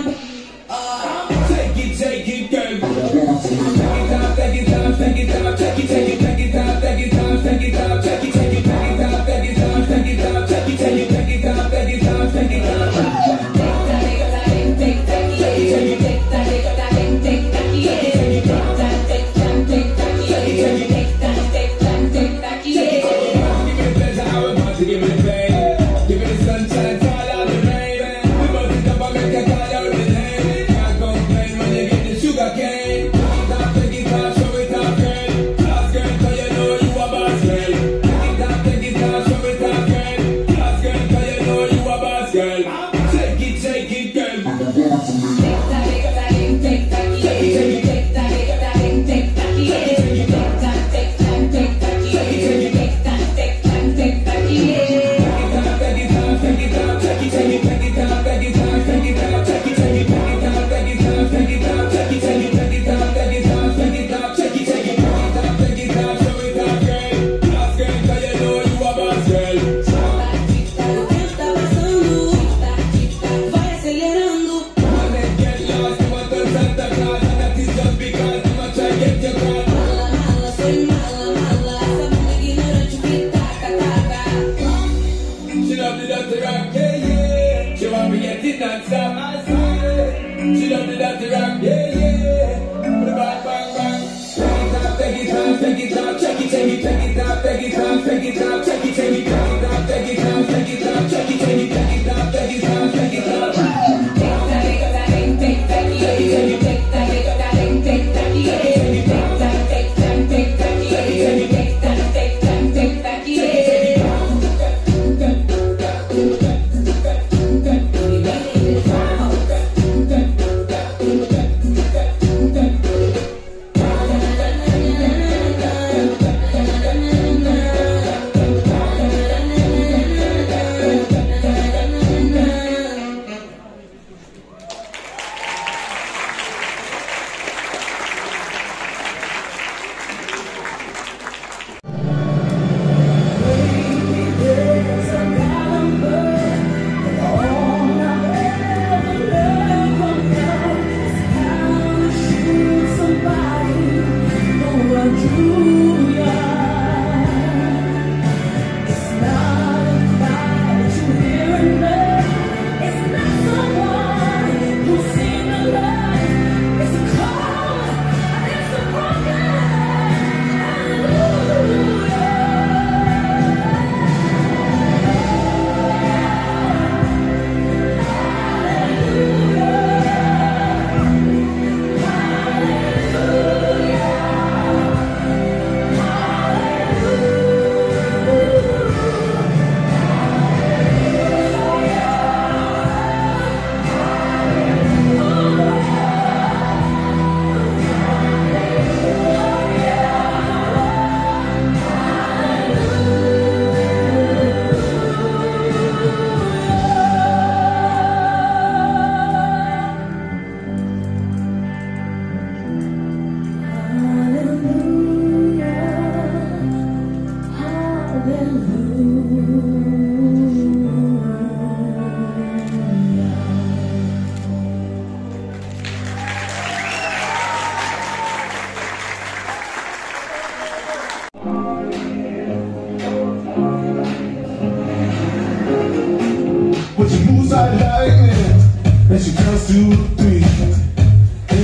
Thank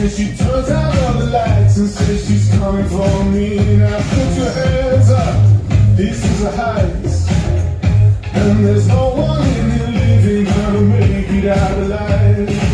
And she turns out all the lights and says she's coming for me. Now put your hands up, this is a heist. And there's no one in here living gonna make it out alive.